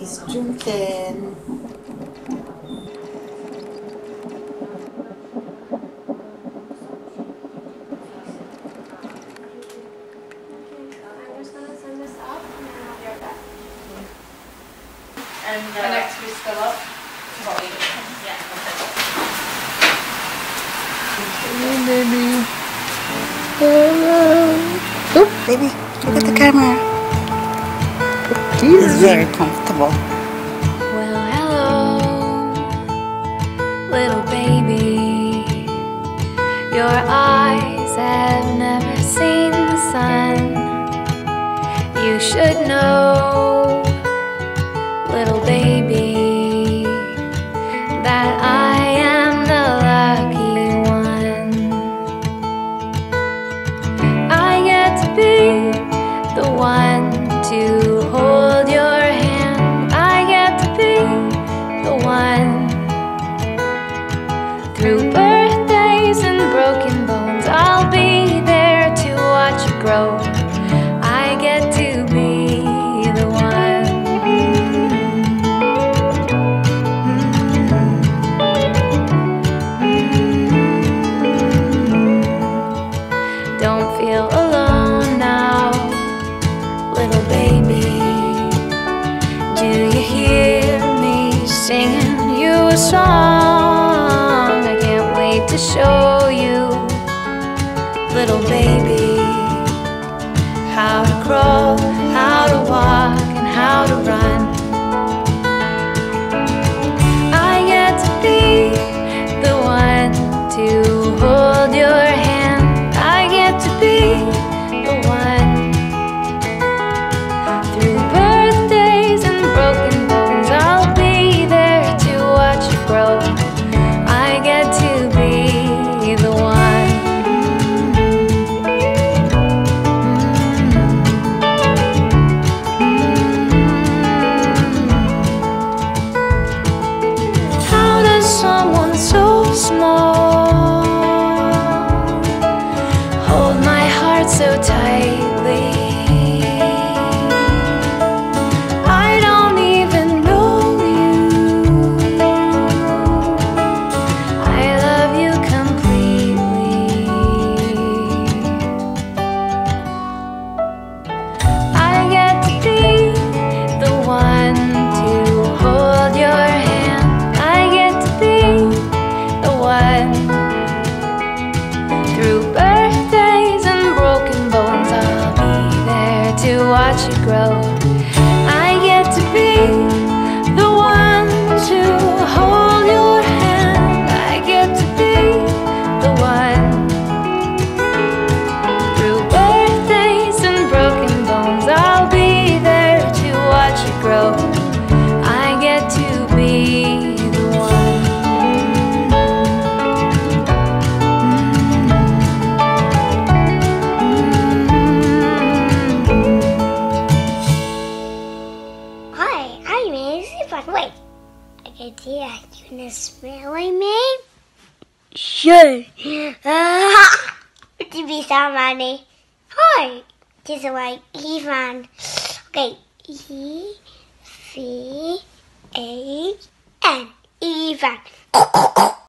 He's June And uh, the next up. Yeah. Baby. Hello. Oh, baby, look at the camera. He's very comfortable normal. feel alone now, little baby. Do you hear me singing you a song? I can't wait to show you, little baby, how to crawl, how to walk, and how to run. so tight. idea. You gonna smell me? Sure. to be somebody. Hi. This is like Ivan. Okay.